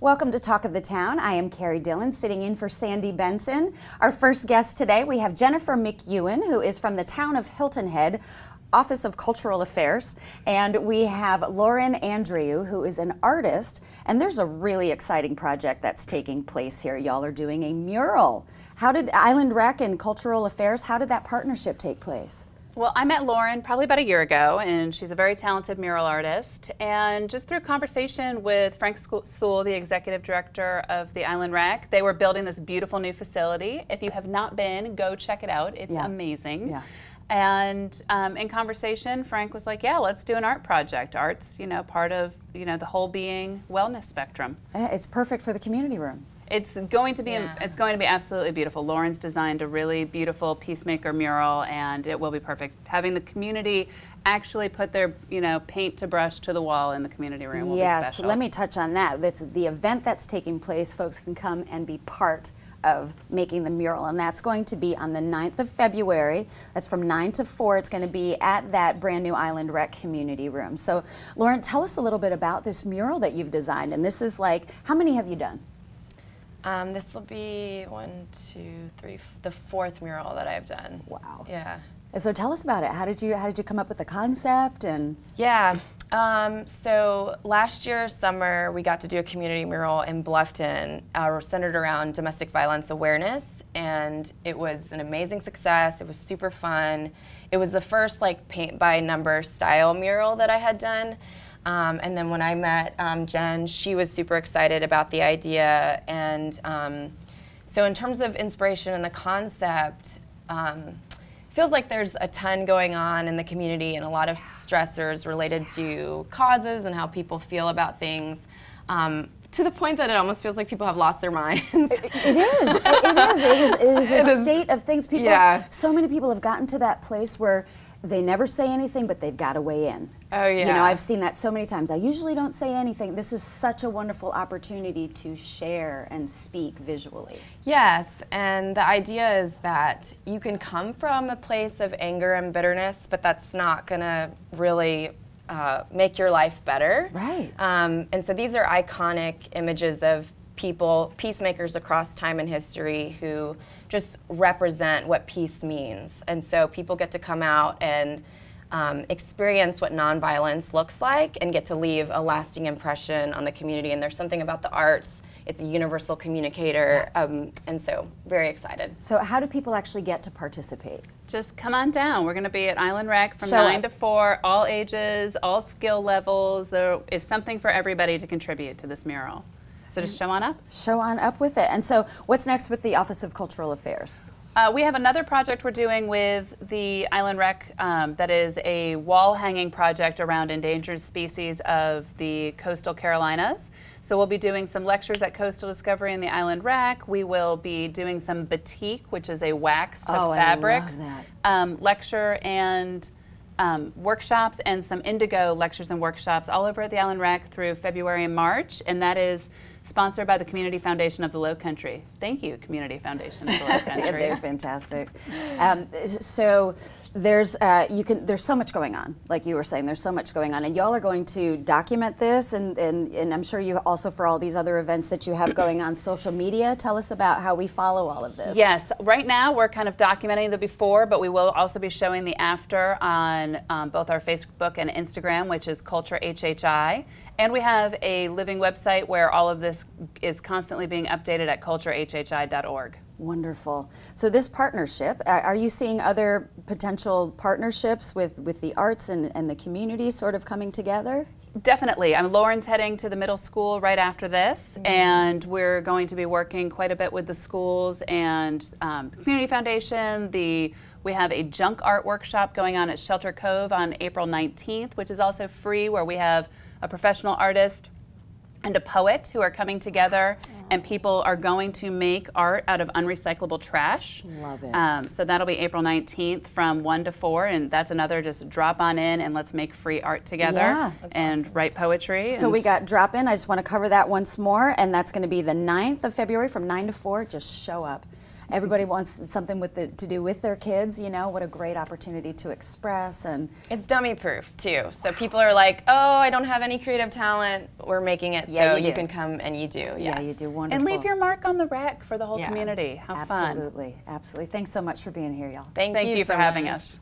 Welcome to Talk of the Town. I am Keri Dylan, sitting in for Sandy Benson. Our first guest today, we have Jennifer McEwen, who is from the town of Hilton Head. Office of Cultural Affairs, and we have Lauren Andreu, who is an artist, and there's a really exciting project that's taking place here. Y'all are doing a mural. How did Island Rec and Cultural Affairs, how did that partnership take place? Well, I met Lauren probably about a year ago, and she's a very talented mural artist. And just through conversation with Frank Sewell, the executive director of the Island Rec, they were building this beautiful new facility. If you have not been, go check it out. It's yeah. amazing. Yeah. And um, in conversation, Frank was like, "Yeah, let's do an art project. Art's, you know, part of you know the whole being wellness spectrum. It's perfect for the community room. It's going to be yeah. it's going to be absolutely beautiful. Lauren's designed a really beautiful peacemaker mural, and it will be perfect. Having the community actually put their you know paint to brush to the wall in the community room. Will be perfect. Yes, let me touch on that. That's the event that's taking place. Folks can come and be part of making the mural, and that's going to be on the 9th of February. That's from 9 to 4. It's going to be at that brand new Island Rec community room. So, Lauren, tell us a little bit about this mural that you've designed. And this is like, how many have you done? Um, this will be one, two, three, the fourth mural that I've done. Wow. Yeah. And so tell us about it. How did you how did you come up with the concept and? Yeah. Um, so last year summer we got to do a community mural in Bluffton, uh, centered around domestic violence awareness, and it was an amazing success. It was super fun. It was the first like paint by number style mural that I had done. Um, and then when I met um, Jen, she was super excited about the idea. And um, so, in terms of inspiration and the concept, um, feels like there's a ton going on in the community and a lot of stressors related to causes and how people feel about things. Um, to the point that it almost feels like people have lost their minds. it, it is. It, it is. It is. It is a it state of things. People. Yeah. So many people have gotten to that place where they never say anything, but they've got to weigh in. Oh yeah. You know, I've seen that so many times. I usually don't say anything. This is such a wonderful opportunity to share and speak visually. Yes, and the idea is that you can come from a place of anger and bitterness, but that's not going to really uh, make your life better. Right. Um, and so these are iconic images of people, peacemakers across time and history who just represent what peace means. And so people get to come out and um, experience what nonviolence looks like and get to leave a lasting impression on the community. And there's something about the arts. It's a universal communicator, um, and so very excited. So, how do people actually get to participate? Just come on down. We're going to be at Island Rec from Show 9 up. to 4, all ages, all skill levels. There is something for everybody to contribute to this mural. So just show on up. Show on up with it. And so, what's next with the Office of Cultural Affairs? Uh, we have another project we're doing with the Island Rec um, that is a wall hanging project around endangered species of the coastal Carolinas. So we'll be doing some lectures at Coastal Discovery in the Island Rec. We will be doing some batik, which is a wax to oh, fabric um, lecture and um, workshops and some indigo lectures and workshops all over at the Island Rec through February and March. And that is sponsored by the Community Foundation of the Low Country. Thank you, Community Foundation of the Low Country. They're fantastic. Um, so there's uh, you can there's so much going on, like you were saying. There's so much going on, and y'all are going to document this, and, and and I'm sure you also for all these other events that you have going on social media. Tell us about how we follow all of this. Yes, right now we're kind of documenting the before, but we will also be showing the after on um, both our Facebook and Instagram, which is Culture HHI. And we have a living website where all of this is constantly being updated at culturehhi.org. Wonderful. So this partnership, are you seeing other potential partnerships with, with the arts and, and the community sort of coming together? Definitely. I'm Lauren's heading to the middle school right after this, mm-hmm. and we're going to be working quite a bit with the schools and um, Community Foundation. The we have a junk art workshop going on at Shelter Cove on April 19th, which is also free, where we have a professional artist, and a poet who are coming together and people are going to make art out of unrecyclable trash. Love it. Um, so that'll be April 19th from 1 to 4 and that's another just drop on in and let's make free art together yeah, and awesome. write poetry. So we got drop in. I just want to cover that once more and that's going to be the 9th of February from 9 to 4. Just show up. Everybody mm-hmm. wants something with the, to do with their kids. You know, what a great opportunity to express and It's dummy proof too. So people are like, "Oh, I don't have any creative talent." We're making it Yeah, so you you, can come and you do. yeah, you do wonderful. And leave your mark on the rec for the whole Yeah. community. Have fun. absolutely, absolutely. Thanks so much for being here, y'all. Thank, Thank you, so for having much. us.